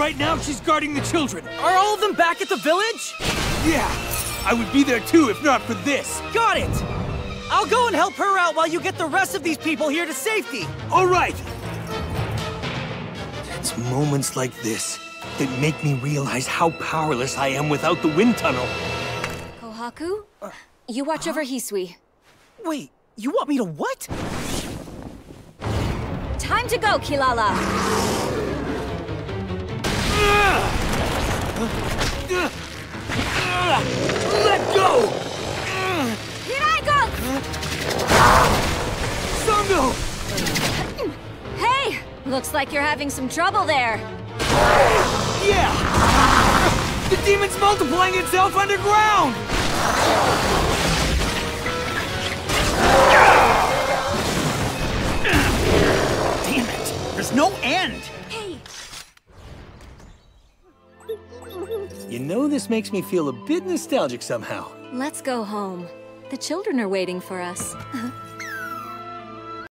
Right now, she's guarding the children. Are all of them back at the village? Yeah, I would be there too if not for this. Got it! I'll go and help her out while you get the rest of these people here to safety. All right. It's moments like this that make me realize how powerless I am without the wind tunnel. Kohaku, you watch over Hisui. Wait, you want me to what? Time to go, Kilala. Let go! Hey, looks like you're having some trouble there. Yeah! The demon's multiplying itself underground! Damn it! There's no end! Hey, You know, this makes me feel a bit nostalgic somehow. let's go home. The children are waiting for us.